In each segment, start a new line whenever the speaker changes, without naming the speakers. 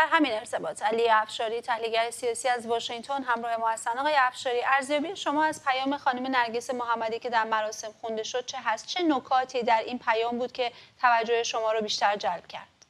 در همین ارتباط. علی افشاری تحلیلگر سیاسی از واشنگتن همراه ما هستن. آقای افشاری ارزیابی شما از پیام خانم نرگس محمدی که در مراسم خونده شد چه هست؟ چه نکاتی در این پیام بود که توجه شما رو بیشتر جلب کرد؟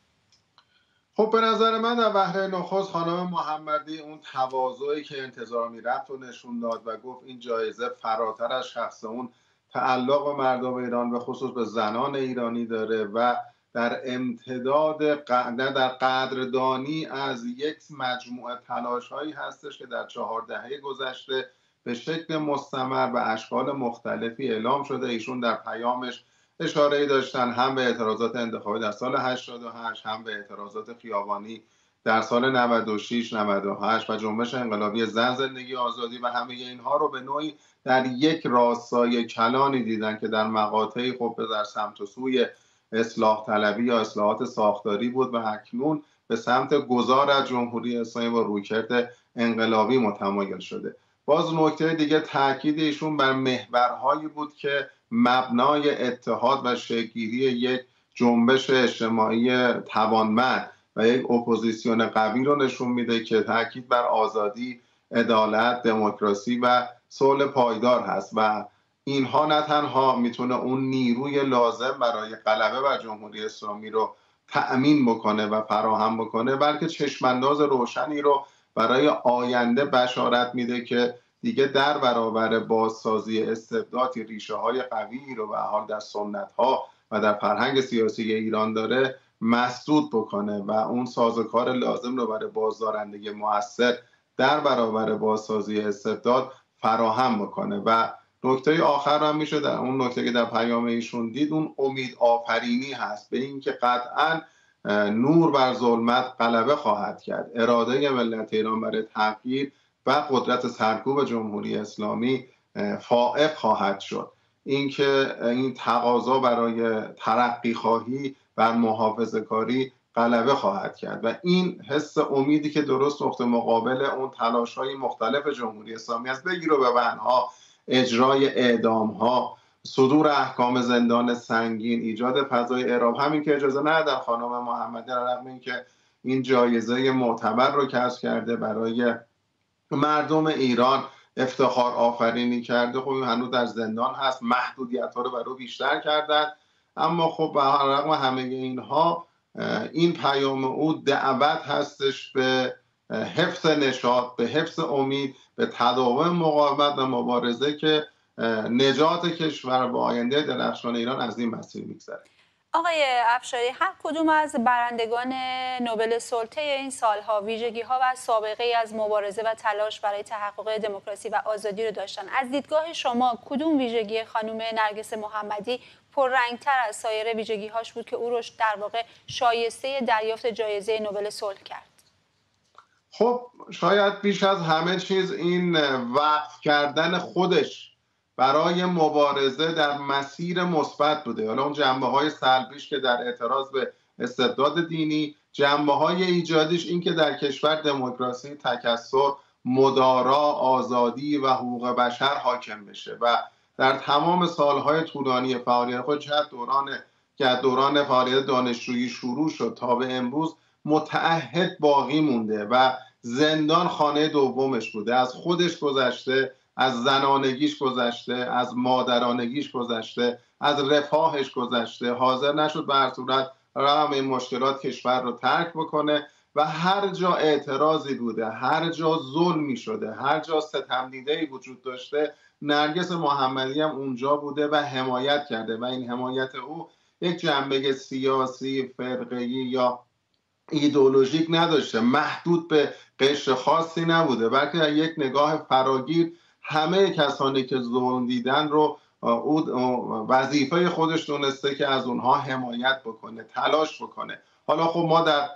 خب به نظر من در وهله نخست خانم محمدی اون تواضعی که انتظار می‌رفت و نشون داد و گفت این جایزه فراتر از شخص اون تعلق و مردم ایران به خصوص به زنان ایرانی داره و در امتداد نه در قدردانی از یک مجموعه تلاش هایی هستش که در چهار دهه گذشته به شکل مستمر و اشکال مختلفی اعلام شده. ایشون در پیامش اشاره ای داشتن هم به اعتراضات انتخابی در سال 88 هم به اعتراضات خیابانی در سال 96 98 و جنبش انقلابی زن زندگی آزادی و همه اینها رو به نوعی در یک راستای کلانی دیدن که در مقاطعی خب در سمت و سوی اصلاح طلبی یا اصلاحات ساختاری بود و اکنون به سمت گذار از جمهوری اسلامی و رویکرد انقلابی متمایل شده. باز نکته دیگه تاکید ایشون بر محورهایی بود که مبنای اتحاد و شکلگیری یک جنبش اجتماعی توانمند و یک اپوزیسیون قوی رو نشون میده که تاکید بر آزادی عدالت دموکراسی و صلح پایدار هست و اینها نه تنها می‌تونه اون نیروی لازم برای غلبه بر جمهوری اسلامی رو تأمین بکنه و فراهم بکنه بلکه چشمانداز روشنی رو برای آینده بشارت میده که دیگه در برابر بازسازی استبدادی ریشه های قوی رو به حال در سنت ها و در فرهنگ سیاسی ایران داره مسدود بکنه و اون سازوکار لازم رو برای بازدارندگی موثر در برابر بازسازی استبداد فراهم بکنه و نکته آخر هم میشه در اون نکته که در پیام ایشون دید اون امید آفرینی هست. به اینکه قطعا نور بر ظلمت غلبه خواهد کرد. اراده ملت ایران برای تغییر و قدرت سرکوب جمهوری اسلامی فائق خواهد شد. اینکه این تقاضا برای ترقی خواهی بر محافظه کاری غلبه خواهد کرد. و این حس امیدی که درست نقطه مقابل اون تلاش های مختلف جمهوری اسلامی است بگیر و به بنها اجرای اعدام ها صدور احکام زندان سنگین ایجاد فضای اعراب. همین که اجازه ندادن خانم محمدی رغم اینکه این جایزه معتبر رو کسب کرده برای مردم ایران افتخار آفرینی کرده خب هنوز در زندان هست محدودیت ها رو برای بیشتر کردن. اما خب به رغم همه اینها این پیام او دعوت هستش به حفظ نشاط به حفظ امید به تداوم مقاومت و مبارزه که نجات کشور و آینده درخشان ایران از این مسیر میگذره.
آقای افشاری هر کدوم از برندگان نوبل سلطه این سالها ویژگی ها و سابقه ای از مبارزه و تلاش برای تحقق دموکراسی و آزادی رو داشتن. از دیدگاه شما کدوم ویژگی خانم نرگس محمدی پررنگتر از سایر ویژگی هاش بود که او رو در واقع شایسته دریافت جایزه نوبل صلح کرد؟
خب شاید بیش از همه چیز این وقف کردن خودش برای مبارزه در مسیر مثبت بوده. حالا اون جنبه های سلبیش که در اعتراض به استبداد دینی جنبه های ایجادیش این که در کشور دموکراسی تکسر مدارا آزادی و حقوق بشر حاکم بشه و در تمام سالهای طولانی فعالیت خود چه دوران که دوران فعالیت دانشجویی شروع شد تا به امروز متعهد باقی مونده و زندان خانه دومش بوده. از خودش گذشته از زنانگیش گذشته از مادرانگیش گذشته از رفاهش گذشته. حاضر نشد به هر صورت رغم این مشکلات کشور رو ترک بکنه و هر جا اعتراضی بوده هر جا ظلمی شده هر جا ستم ای وجود داشته نرگس محمدی هم اونجا بوده و حمایت کرده و این حمایت او یک جنبه سیاسی فرقه‌ای یا ایدولوژیک نداشته. محدود به قشر خاصی نبوده. بلکه یک نگاه فراگیر همه کسانی که ظلم دیدن رو او وظیفه خودش دونسته که از اونها حمایت بکنه تلاش بکنه. حالا خب ما در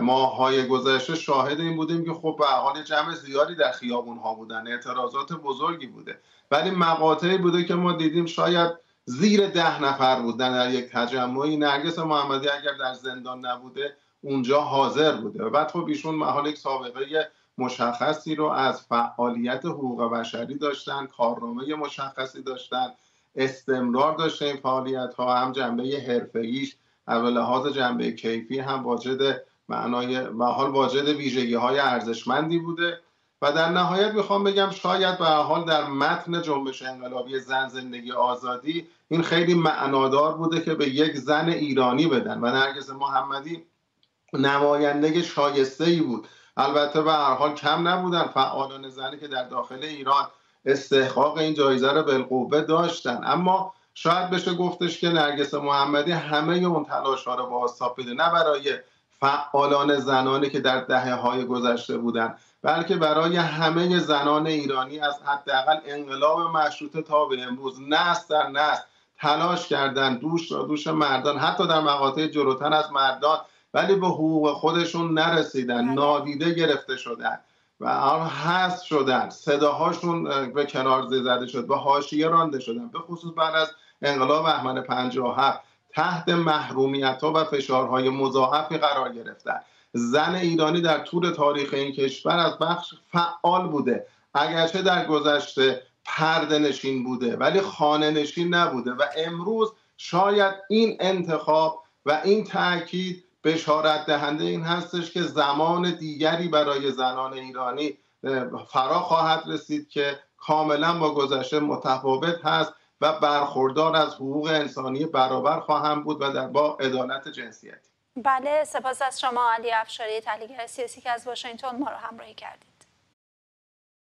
ماهای گذشته شاهد این بودیم که خب به حال جمع زیادی در خیابون ها بودن. اعتراضات بزرگی بوده. ولی مقاطعی بوده که ما دیدیم شاید زیر ده نفر بودن در یک تجمعی. نرگس محمدی اگر در زندان نبوده اونجا حاضر بوده. و بعد خب ایشون محال یک سابقه مشخصی رو از فعالیت حقوق بشری داشتن کارنامه مشخصی داشتن استمرار داشته این فعالیت ها هم جنبه حرفه‌ایش و لحاظ جنبه کیفی هم واجد معنای و حال واجد ویژگی های ارزشمندی بوده. و در نهایت می‌خوام بگم شاید به حال در متن جنبش انقلابی زن زندگی آزادی این خیلی معنادار بوده که به یک زن ایرانی بدن. و نرگس محمدی نماینده شایسته ای بود. البته به هر حال کم نبودن. فعالان زنی که در داخل ایران استحقاق این جایزه رو بالقوه داشتن. اما شاید بشه گفتش که نرگس محمدی همه اون تلاش ها رو با بده. نه برای فعالان زنانی که در دهه های گذشته بودن بلکه برای همه زنان ایرانی از حداقل انقلاب مشروطه تا به امروز. نسل در نسل تلاش کردن. دوش دوش مردان. حتی در مقاطع جلوتر از مردان ولی به حقوق خودشون نرسیدن بله. نادیده گرفته شدن و آن هست شدن صداهاشون به کنار زده شد به حاشیه رانده شدن به خصوص بعد از انقلاب احمد 57 تحت محرومیت ها و فشارهای مضاعفی قرار گرفتن. زن ایرانی در طول تاریخ این کشور از بخش فعال بوده. اگرچه در گذشته پرده نشین بوده ولی خانه نشین نبوده و امروز شاید این انتخاب و این تاکید بشارت دهنده این هستش که زمان دیگری برای زنان ایرانی فرا خواهد رسید که کاملا با گذشته متفاوت هست و برخوردار از حقوق انسانی برابر خواهم بود و در با عدالت جنسیتی.
بله سپاس از شما علی افشاری تحلیلگر سیاسی که از واشنگتن ما رو همراهی کردید.